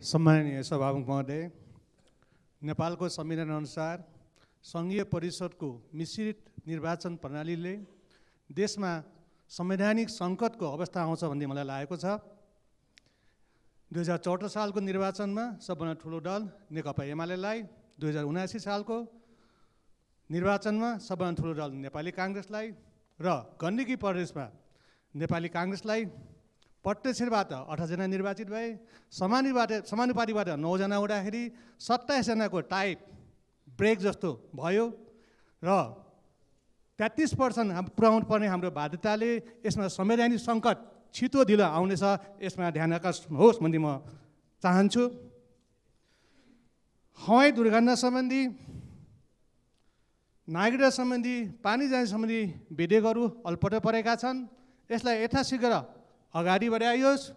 सम्माननीय सभामुख महोदय नेपालको संविधानअनुसार सङ्घीय परिषदको मिश्रित निर्वाचन प्रणालीले देशमा संवैधानिक सङ्कटको अवस्था आउँछ भन्ने मलाई लागेको छ। दुई हजार चौध सालको निर्वाचनमा सबभन्दा ठुलो दल नेकपा एमालेलाई दुई हजार उनासी सालको निर्वाचनमा सबभन्दा ठुलो दल नेपाली काङ्ग्रेसलाई र गण्डकी प्रदेशमा नेपाली काङ्ग्रेसलाई प्रत्यक्षबाट अठारजना निर्वाचित भए समानुपात समानुपातिबाट नौजना हुँदाखेरि सत्ताइसजनाको टाइप ब्रेक जस्तो भयो र तेत्तिस पर्सेन्ट हाम पुर्याउनु पर्ने हाम्रो बाध्यताले यसमा संवैधानिक सङ्कट छिटो ढिलो आउनेछ यसमा ध्यान आकर्षण होस् भन्ने म चाहन्छु। हवाई दुर्घटना सम्बन्धी नागरिकता सम्बन्धी पानी जाने सम्बन्धी विधेयकहरू अल्पट परेका छन्। यसलाई यथाशीघ्र अगाडि बढाइयोस्।